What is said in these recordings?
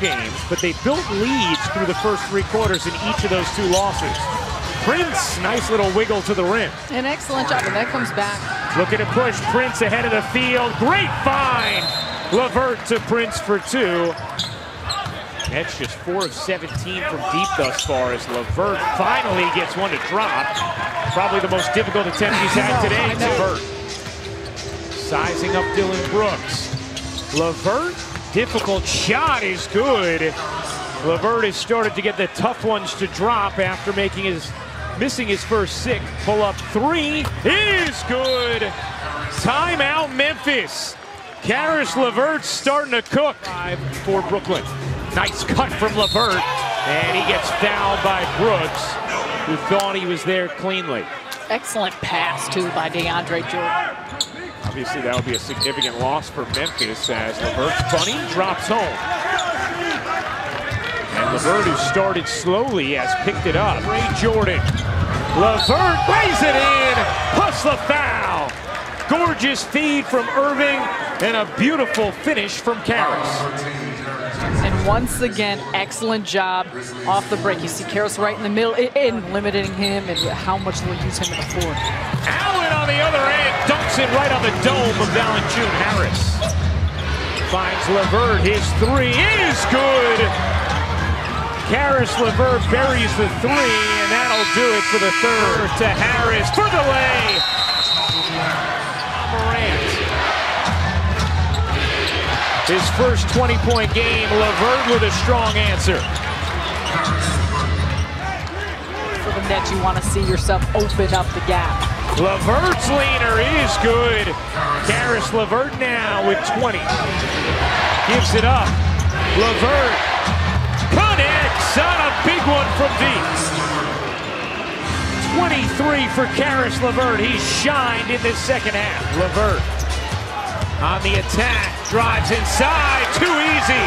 games, but they built leads through the first three quarters in each of those two losses. Prince, nice little wiggle to the rim. An excellent job, and that comes back. Looking to push Prince ahead of the field. Great find! LeVert to Prince for two. That's just 4 of 17 from deep thus far as LeVert finally gets one to drop. Probably the most difficult attempt he's had today. LeVert sizing up Dillon Brooks. LeVert, difficult shot is good. LeVert has started to get the tough ones to drop after making his missing his first six. Pull up three is good. Timeout Memphis. Caris LeVert starting to cook. Five for Brooklyn. Nice cut from LeVert, and he gets fouled by Brooks, who thought he was there cleanly. Excellent pass, too, by DeAndre Jordan. Obviously, that would be a significant loss for Memphis as LeVert's bunny drops home. And LeVert, who started slowly, has picked it up. Ray Jordan. LeVert lays it in, plus the foul. Gorgeous feed from Irving, and a beautiful finish from Caris. And once again, excellent job off the break. You see Caris right in the middle and limiting him and how much they'll use him in the fourth. Allen on the other end dunks it right on the dome of Valanciunas Harris. Finds LeVert, his three is good. Caris LeVert buries the three, and that'll do it for the third to Harris for the lay. His first 20-point game, LeVert with a strong answer. For the Nets, you want to see yourself open up the gap. LeVert's leaner is good. Caris LeVert now with 20. Gives it up. LeVert connects on a big one from deep. 23 for Caris LeVert. He shined in the second half. LeVert on the attack, drives inside. Too easy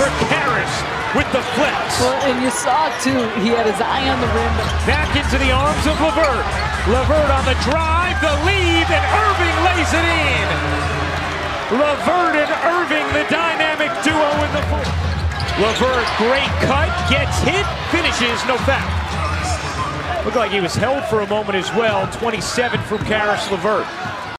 for Caris with the flex. Well, and you saw too, he had his eye on the rim. Back into the arms of LeVert. LeVert on the drive, the lead, and Irving lays it in. LeVert and Irving, the dynamic duo in the fourth. LeVert, great cut, gets hit, finishes, no foul. Looked like he was held for a moment as well. 27 from Caris LeVert.